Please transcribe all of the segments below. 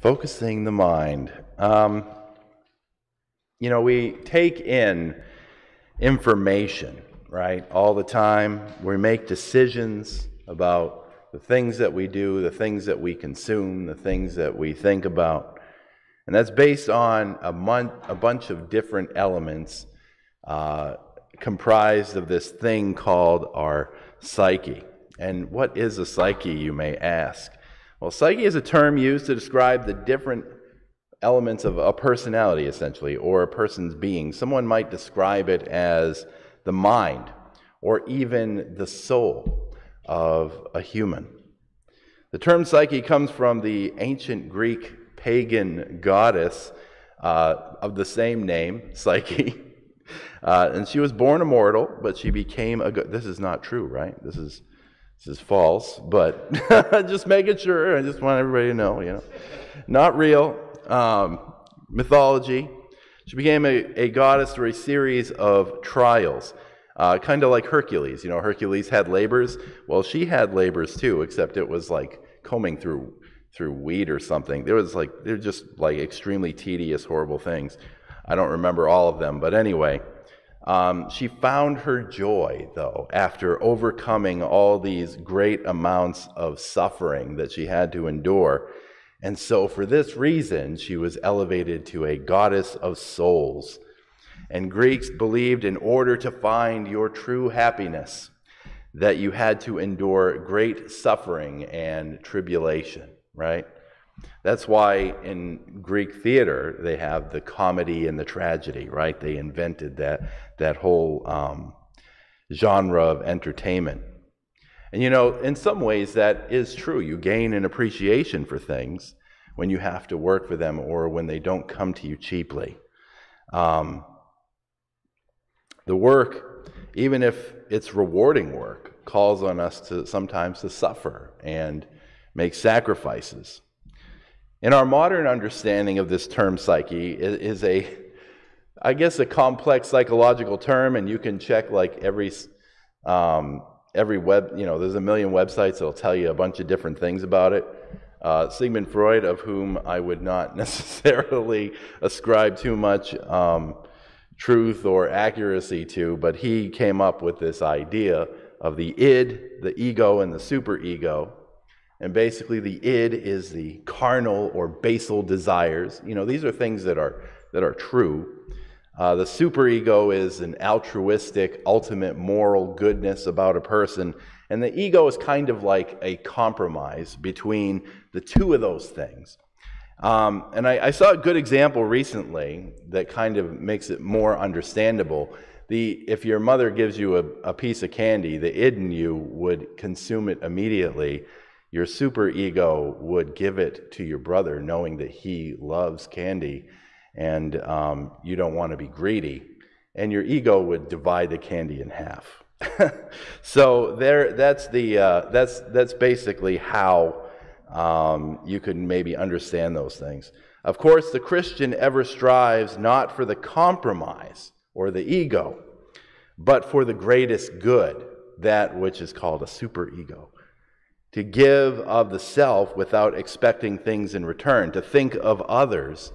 Focusing the mind. Um, you know, we take in information, right, all the time. We make decisions about the things that we do, the things that we consume, the things that we think about. And that's based on a, mon- a bunch of different elements uh, comprised of this thing called our psyche. And what is a psyche, you may ask? Well, psyche is a term used to describe the different elements of a personality, essentially, or a person's being. Someone might describe it as the mind or even the soul of a human. The term psyche comes from the ancient Greek pagan goddess uh, of the same name, Psyche. Uh, and she was born immortal, but she became a. Go- this is not true, right? This is this is false, but just making sure. I just want everybody to know, you know, not real. Um, mythology. She became a, a goddess through a series of trials, uh, kind of like Hercules. You know, Hercules had labors. Well, she had labors too, except it was like combing through through wheat or something. There was like they're just like extremely tedious, horrible things. I don't remember all of them, but anyway. Um, she found her joy, though, after overcoming all these great amounts of suffering that she had to endure. And so, for this reason, she was elevated to a goddess of souls. And Greeks believed in order to find your true happiness, that you had to endure great suffering and tribulation, right? That's why in Greek theater they have the comedy and the tragedy, right? They invented that, that whole um, genre of entertainment. And you know, in some ways that is true. You gain an appreciation for things when you have to work for them or when they don't come to you cheaply. Um, the work, even if it's rewarding work, calls on us to sometimes to suffer and make sacrifices. In our modern understanding of this term psyche is a, I guess, a complex psychological term, and you can check like every, um, every web, you know, there's a million websites that'll tell you a bunch of different things about it. Uh, Sigmund Freud, of whom I would not necessarily ascribe too much um, truth or accuracy to, but he came up with this idea of the id, the ego, and the superego and basically, the id is the carnal or basal desires. You know, these are things that are, that are true. Uh, the superego is an altruistic, ultimate moral goodness about a person. And the ego is kind of like a compromise between the two of those things. Um, and I, I, saw a good example recently that kind of makes it more understandable. The, if your mother gives you a, a piece of candy, the id in you would consume it immediately your super ego would give it to your brother, knowing that he loves candy and um, you don't want to be greedy. And your ego would divide the candy in half. so there, that's, the, uh, that's, that's basically how um, you can maybe understand those things. Of course, the Christian ever strives not for the compromise or the ego, but for the greatest good, that which is called a superego to give of the self without expecting things in return, to think of others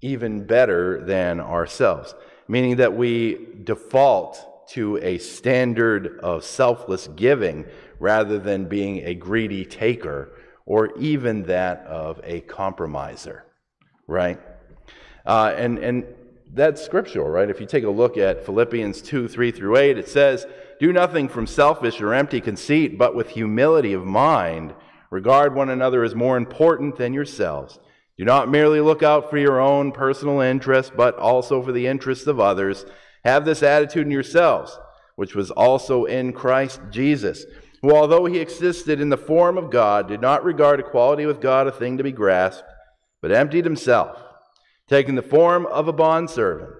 even better than ourselves, meaning that we default to a standard of selfless giving rather than being a greedy taker or even that of a compromiser, right? Uh, and, and that's scriptural, right? If you take a look at Philippians 2 3 through 8, it says, do nothing from selfish or empty conceit, but with humility of mind, regard one another as more important than yourselves. Do not merely look out for your own personal interests, but also for the interests of others. Have this attitude in yourselves, which was also in Christ Jesus, who, although he existed in the form of God, did not regard equality with God a thing to be grasped, but emptied himself, taking the form of a bondservant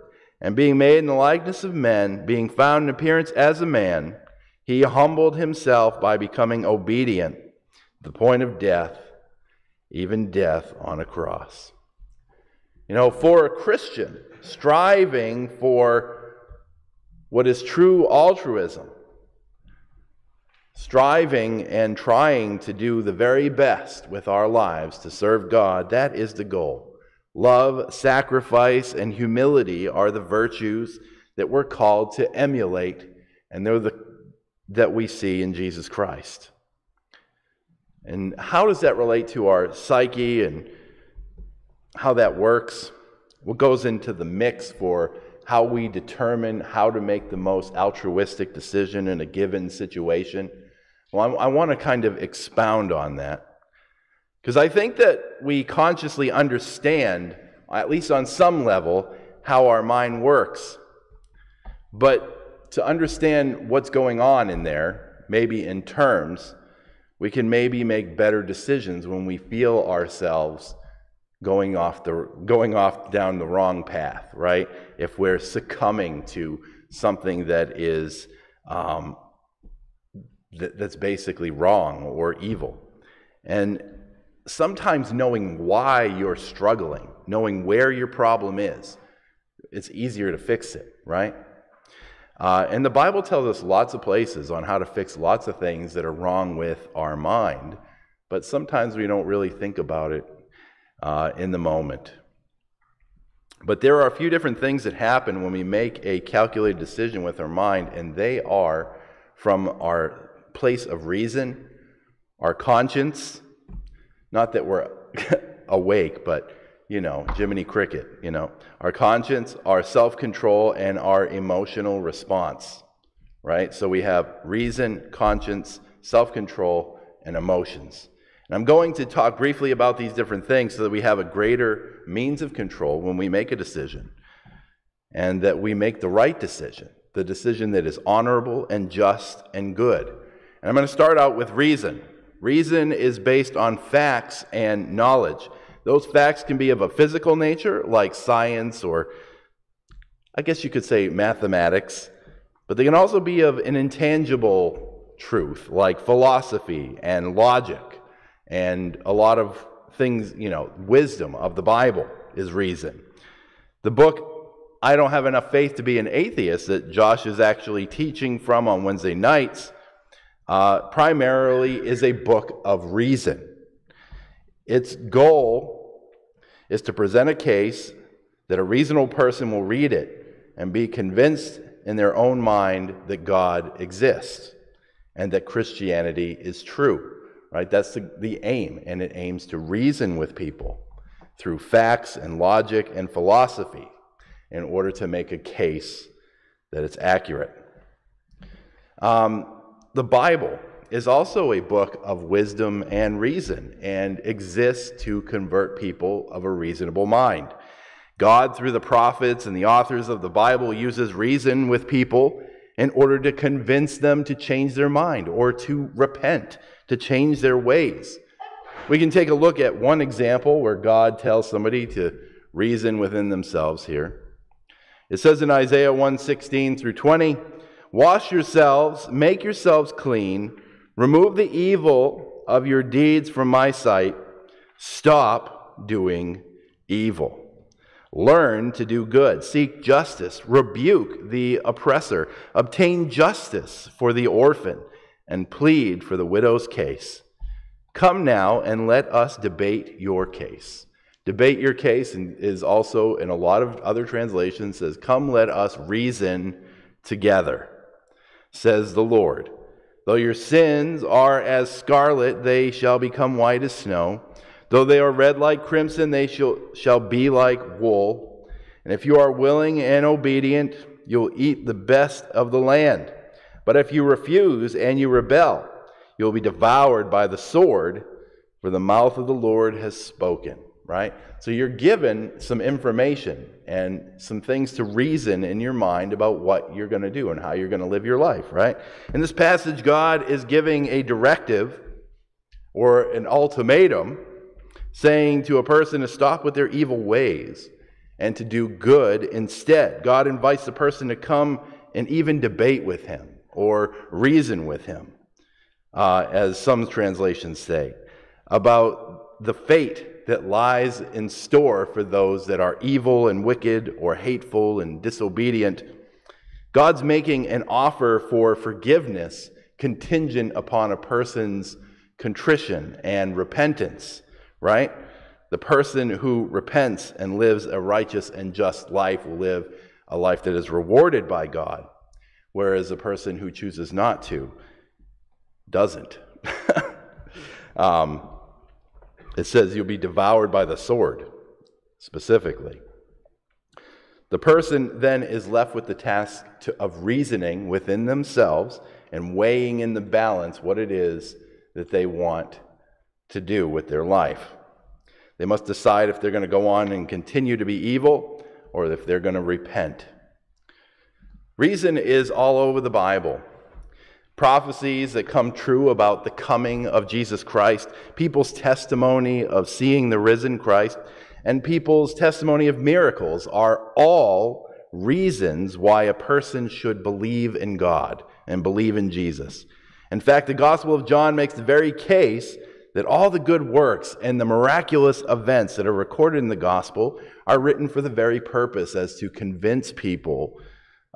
and being made in the likeness of men, being found in appearance as a man, he humbled himself by becoming obedient to the point of death, even death on a cross. You know, for a Christian, striving for what is true altruism striving and trying to do the very best with our lives to serve God, that is the goal. Love, sacrifice, and humility are the virtues that we're called to emulate, and they're the that we see in Jesus Christ. And how does that relate to our psyche and how that works? What goes into the mix for how we determine how to make the most altruistic decision in a given situation? Well, I, I want to kind of expound on that. Because I think that we consciously understand, at least on some level, how our mind works. But to understand what's going on in there, maybe in terms, we can maybe make better decisions when we feel ourselves going off the going off down the wrong path, right? If we're succumbing to something that is um, that, that's basically wrong or evil, and sometimes knowing why you're struggling, knowing where your problem is, it's easier to fix it, right? Uh, and the Bible tells us lots of places on how to fix lots of things that are wrong with our mind, but sometimes we don't really think about it uh, in the moment. But there are a few different things that happen when we make a calculated decision with our mind, and they are from our place of reason, our conscience. Not that we're awake, but, you know, Jiminy Cricket, you know. Our conscience, our self control, and our emotional response, right? So we have reason, conscience, self control, and emotions. And I'm going to talk briefly about these different things so that we have a greater means of control when we make a decision and that we make the right decision, the decision that is honorable and just and good. And I'm going to start out with reason. Reason is based on facts and knowledge. Those facts can be of a physical nature, like science or I guess you could say mathematics, but they can also be of an intangible truth, like philosophy and logic and a lot of things, you know, wisdom of the Bible is reason. The book, I Don't Have Enough Faith to Be an Atheist, that Josh is actually teaching from on Wednesday nights, uh, primarily is a book of reason. Its goal is to present a case that a reasonable person will read it and be convinced in their own mind that God exists and that Christianity is true right? That's the, the aim, and it aims to reason with people through facts and logic and philosophy in order to make a case that it's accurate. Um, the Bible is also a book of wisdom and reason and exists to convert people of a reasonable mind. God, through the prophets and the authors of the Bible, uses reason with people in order to convince them to change their mind or to repent to change their ways. We can take a look at one example where God tells somebody to reason within themselves here. It says in Isaiah 1:16 through 20, "Wash yourselves, make yourselves clean, remove the evil of your deeds from my sight, stop doing evil." Learn to do good, seek justice, rebuke the oppressor, obtain justice for the orphan and plead for the widow's case. Come now and let us debate your case. Debate your case and is also in a lot of other translations says, Come let us reason together, says the Lord. Though your sins are as scarlet, they shall become white as snow. Though they are red like crimson, they shall, shall be like wool. And if you are willing and obedient, you'll eat the best of the land. But if you refuse and you rebel, you will be devoured by the sword, for the mouth of the Lord has spoken. Right? So you're given some information and some things to reason in your mind about what you're going to do and how you're going to live your life, right? In this passage, God is giving a directive or an ultimatum saying to a person to stop with their evil ways and to do good instead. God invites the person to come and even debate with him or reason with him, uh, as some translations say, about the fate that lies in store for those that are evil and wicked or hateful and disobedient. God's making an offer for forgiveness contingent upon a person's contrition and repentance, right? The person who repents and lives a righteous and just life will live a life that is rewarded by God, whereas a person who chooses not to doesn't. um, it says you'll be devoured by the sword, specifically. The person then is left with the task to, of reasoning within themselves and weighing in the balance what it is that they want to do with their life. They must decide if they're going to go on and continue to be evil or if they're going to repent. Reason is all over the Bible. Prophecies that come true about the coming of Jesus Christ, people's testimony of seeing the risen Christ, and people's testimony of miracles are all reasons why a person should believe in God and believe in Jesus. In fact, the Gospel of John makes the very case that all the good works and the miraculous events that are recorded in the Gospel are written for the very purpose as to convince people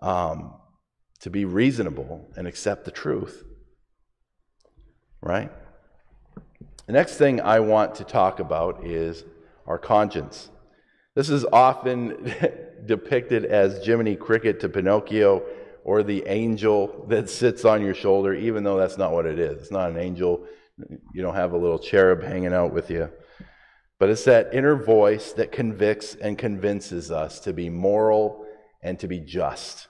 um, to be reasonable and accept the truth. Right? The next thing I want to talk about is our conscience. This is often depicted as Jiminy Cricket to Pinocchio or the angel that sits on your shoulder, even though that's not what it is. It's not an angel. You don't have a little cherub hanging out with you. But it's that inner voice that convicts and convinces us to be moral and to be just.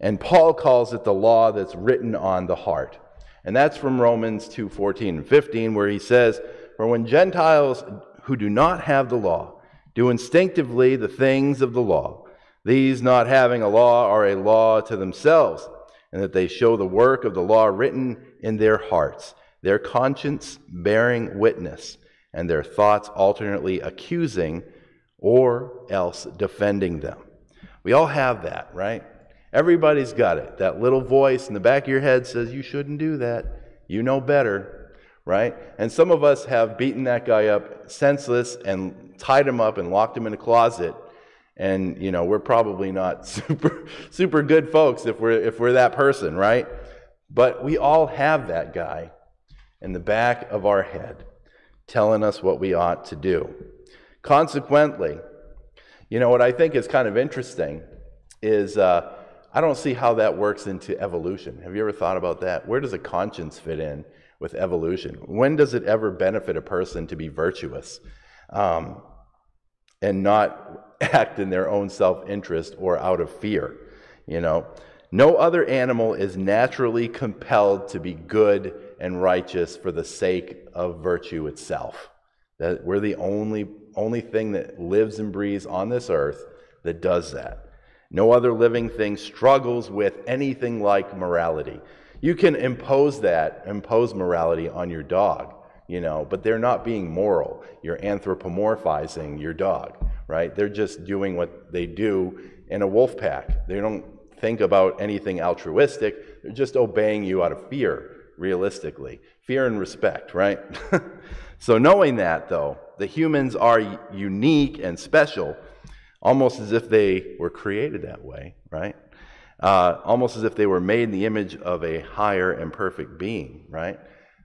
And Paul calls it the law that's written on the heart. And that's from Romans 2 14 and 15, where he says, For when Gentiles who do not have the law do instinctively the things of the law, these not having a law are a law to themselves, and that they show the work of the law written in their hearts, their conscience bearing witness, and their thoughts alternately accusing or else defending them. We all have that, right? Everybody's got it. That little voice in the back of your head says, You shouldn't do that. You know better, right? And some of us have beaten that guy up senseless and tied him up and locked him in a closet and you know we're probably not super super good folks if we're if we're that person right but we all have that guy in the back of our head telling us what we ought to do consequently you know what i think is kind of interesting is uh, i don't see how that works into evolution have you ever thought about that where does a conscience fit in with evolution when does it ever benefit a person to be virtuous um, and not act in their own self interest or out of fear. You know, no other animal is naturally compelled to be good and righteous for the sake of virtue itself. That we're the only only thing that lives and breathes on this earth that does that. No other living thing struggles with anything like morality. You can impose that, impose morality on your dog, you know, but they're not being moral. You're anthropomorphizing your dog right? They're just doing what they do in a wolf pack. They don't think about anything altruistic. They're just obeying you out of fear, realistically. Fear and respect, right? so, knowing that, though, the humans are unique and special, almost as if they were created that way, right? Uh, almost as if they were made in the image of a higher and perfect being, right?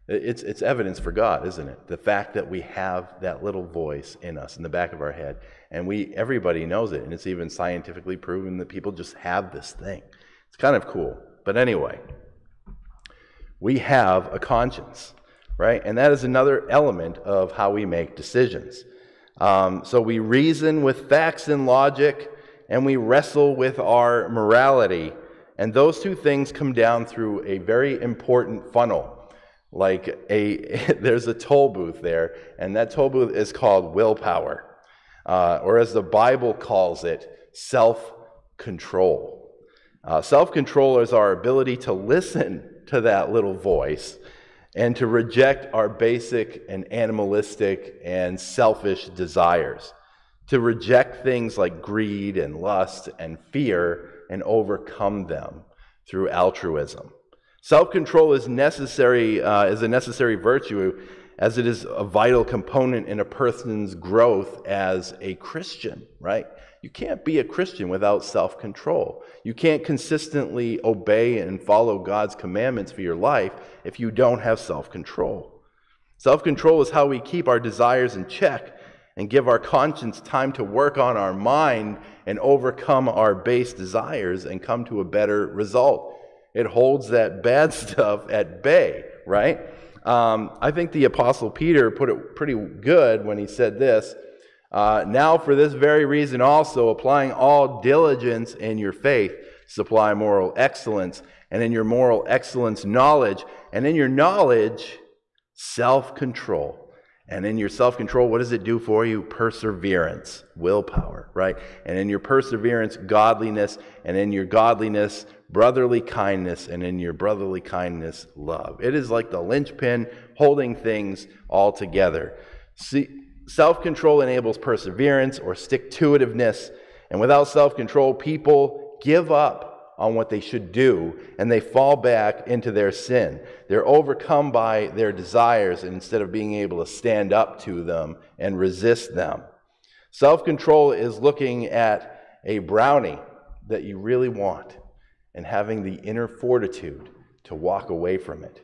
It's, it's evidence for God, isn't it? The fact that we have that little voice in us, in the back of our head, and we everybody knows it, and it's even scientifically proven that people just have this thing. It's kind of cool. But anyway, we have a conscience, right? And that is another element of how we make decisions. Um, so we reason with facts and logic, and we wrestle with our morality. And those two things come down through a very important funnel. Like a there's a toll booth there and that toll booth is called willpower. Uh, or as the bible calls it self-control. Uh, self-control is our ability to listen to that little voice and to reject our basic and animalistic and selfish desires. To reject things like greed and lust and fear and overcome them through altruism. Self control is necessary, uh, is a necessary virtue as it is a vital component in a person's growth as a Christian, right? You can't be a Christian without self control. You can't consistently obey and follow God's commandments for your life if you don't have self control. Self control is how we keep our desires in check and give our conscience time to work on our mind and overcome our base desires and come to a better result. It holds that bad stuff at bay, right? Um, I think the Apostle Peter put it pretty good when he said this. Uh, now, for this very reason, also applying all diligence in your faith, supply moral excellence, and in your moral excellence, knowledge, and in your knowledge, self control and in your self control, what does it do for you? Perseverance, willpower, right? And in your perseverance, godliness. And in your godliness, brotherly kindness. And in your brotherly kindness, love. It is like the linchpin holding things all together. Self control enables perseverance or stick to itiveness. And without self control, people give up on what they should do and they fall back into their sin. They're overcome by their desires instead of being able to stand up to them and resist them. Self control is looking at a brownie that you really want and having the inner fortitude to walk away from it.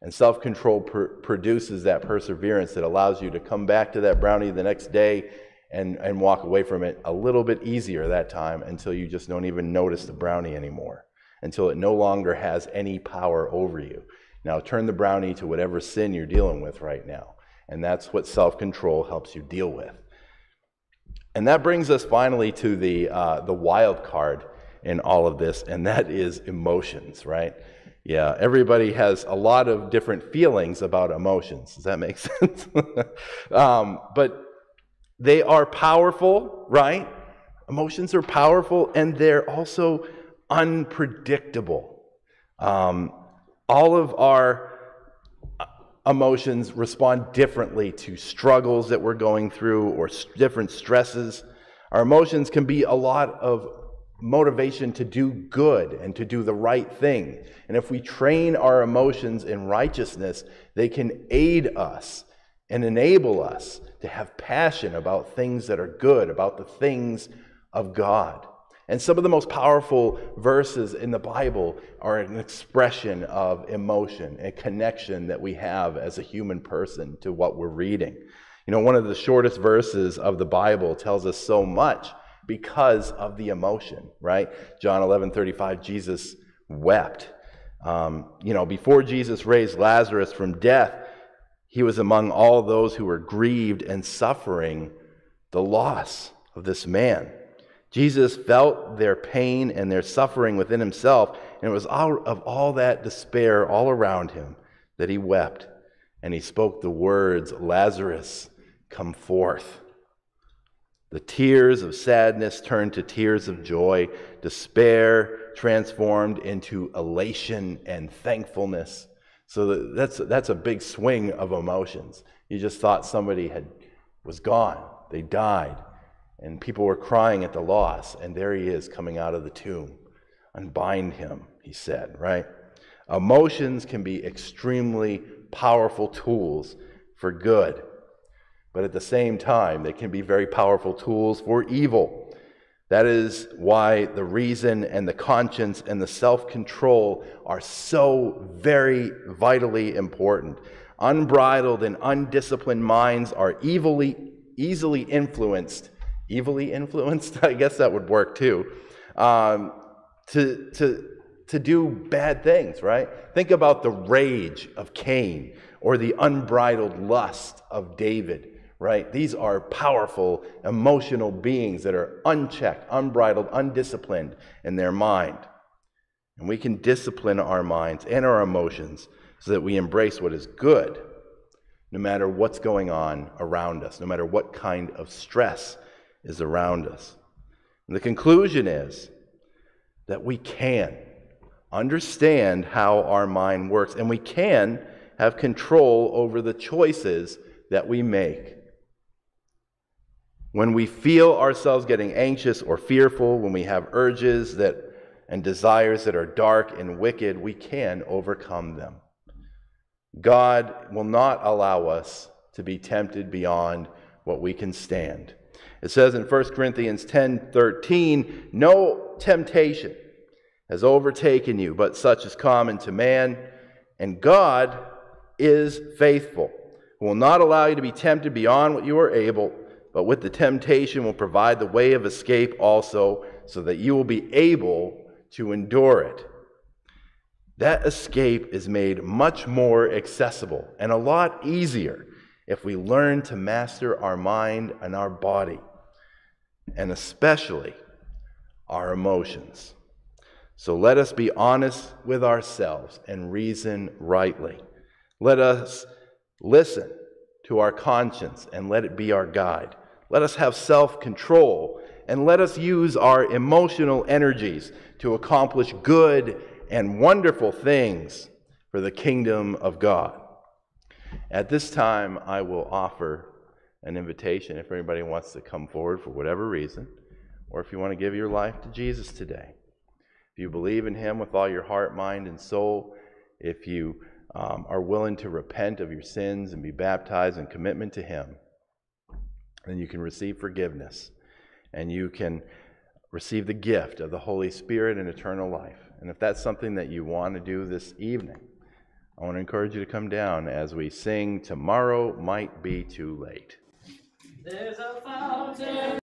And self control pr- produces that perseverance that allows you to come back to that brownie the next day and, and walk away from it a little bit easier that time until you just don't even notice the brownie anymore, until it no longer has any power over you. Now turn the brownie to whatever sin you're dealing with right now. And that's what self control helps you deal with. And that brings us finally to the, uh, the wild card in all of this, and that is emotions, right? Yeah, everybody has a lot of different feelings about emotions. Does that make sense? um, but they are powerful, right? Emotions are powerful and they're also unpredictable. Um, all of our uh, emotions respond differently to struggles that we're going through or different stresses. Our emotions can be a lot of motivation to do good and to do the right thing. And if we train our emotions in righteousness, they can aid us and enable us to have passion about things that are good, about the things of God. And some of the most powerful verses in the Bible are an expression of emotion, a connection that we have as a human person to what we're reading. You know, one of the shortest verses of the Bible tells us so much because of the emotion, right? John 11 35, Jesus wept. Um, you know, before Jesus raised Lazarus from death, he was among all those who were grieved and suffering the loss of this man. Jesus felt their pain and their suffering within himself, and it was out of all that despair all around him that he wept. And he spoke the words, Lazarus, come forth. The tears of sadness turned to tears of joy, despair transformed into elation and thankfulness. So that's, that's a big swing of emotions. You just thought somebody had, was gone, they died, and people were crying at the loss, and there he is coming out of the tomb. Unbind him, he said, right? Emotions can be extremely powerful tools for good, but at the same time, they can be very powerful tools for evil. That is why the reason and the conscience and the self control are so very vitally important. Unbridled and undisciplined minds are evilly, easily influenced. Evilly influenced? I guess that would work too. Um, to, to, to do bad things, right? Think about the rage of Cain or the unbridled lust of David right? These are powerful, emotional beings that are unchecked, unbridled, undisciplined in their mind. And we can discipline our minds and our emotions so that we embrace what is good, no matter what's going on around us, no matter what kind of stress is around us. And the conclusion is that we can understand how our mind works and we can have control over the choices that we make when we feel ourselves getting anxious or fearful, when we have urges that and desires that are dark and wicked, we can overcome them. God will not allow us to be tempted beyond what we can stand. It says in 1 Corinthians 10 13, no temptation has overtaken you, but such is common to man, and God is faithful, who will not allow you to be tempted beyond what you are able, but with the temptation will provide the way of escape also, so that you will be able to endure it. That escape is made much more accessible and a lot easier if we learn to master our mind and our body, and especially our emotions. So let us be honest with ourselves and reason rightly. Let us listen to our conscience and let it be our guide. Let us have self control and let us use our emotional energies to accomplish good and wonderful things for the kingdom of God. At this time, I will offer an invitation if anybody wants to come forward for whatever reason, or if you want to give your life to Jesus today. If you believe in Him with all your heart, mind, and soul, if you um, are willing to repent of your sins and be baptized in commitment to Him, then you can receive forgiveness and you can receive the gift of the Holy Spirit and eternal life. And if that's something that you want to do this evening, I want to encourage you to come down as we sing Tomorrow Might Be Too Late. There's a fountain.